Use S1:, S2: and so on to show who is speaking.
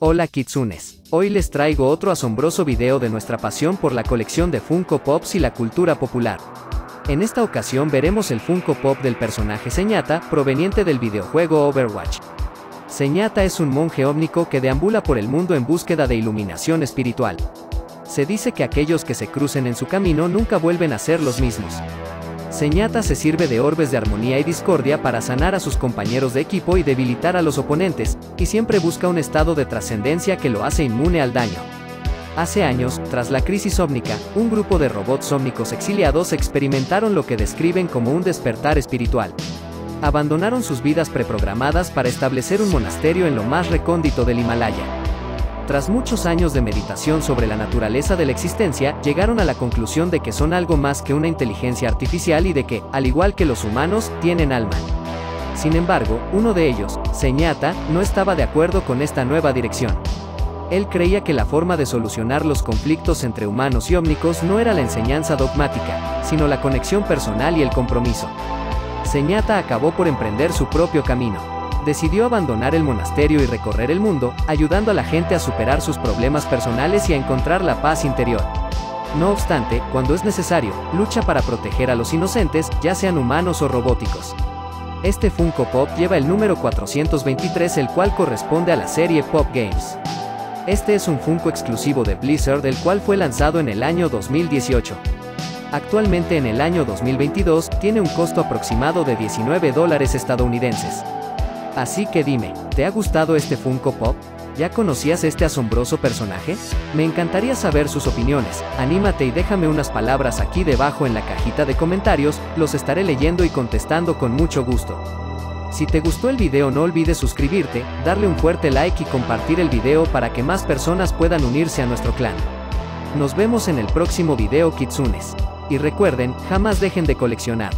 S1: Hola Kitsunes. Hoy les traigo otro asombroso video de nuestra pasión por la colección de Funko Pops y la cultura popular. En esta ocasión veremos el Funko Pop del personaje Señata, proveniente del videojuego Overwatch. Señata es un monje ómnico que deambula por el mundo en búsqueda de iluminación espiritual. Se dice que aquellos que se crucen en su camino nunca vuelven a ser los mismos. Señata se sirve de orbes de armonía y discordia para sanar a sus compañeros de equipo y debilitar a los oponentes, y siempre busca un estado de trascendencia que lo hace inmune al daño. Hace años, tras la crisis ómnica, un grupo de robots ómnicos exiliados experimentaron lo que describen como un despertar espiritual. Abandonaron sus vidas preprogramadas para establecer un monasterio en lo más recóndito del Himalaya. Tras muchos años de meditación sobre la naturaleza de la existencia, llegaron a la conclusión de que son algo más que una inteligencia artificial y de que, al igual que los humanos, tienen alma. Sin embargo, uno de ellos, Señata, no estaba de acuerdo con esta nueva dirección. Él creía que la forma de solucionar los conflictos entre humanos y ómnicos no era la enseñanza dogmática, sino la conexión personal y el compromiso. Señata acabó por emprender su propio camino decidió abandonar el monasterio y recorrer el mundo, ayudando a la gente a superar sus problemas personales y a encontrar la paz interior. No obstante, cuando es necesario, lucha para proteger a los inocentes, ya sean humanos o robóticos. Este Funko Pop lleva el número 423 el cual corresponde a la serie Pop Games. Este es un Funko exclusivo de Blizzard el cual fue lanzado en el año 2018. Actualmente en el año 2022 tiene un costo aproximado de 19 dólares estadounidenses. Así que dime, ¿te ha gustado este Funko Pop? ¿Ya conocías este asombroso personaje? Me encantaría saber sus opiniones, anímate y déjame unas palabras aquí debajo en la cajita de comentarios, los estaré leyendo y contestando con mucho gusto. Si te gustó el video no olvides suscribirte, darle un fuerte like y compartir el video para que más personas puedan unirse a nuestro clan. Nos vemos en el próximo video Kitsunes. Y recuerden, jamás dejen de coleccionar.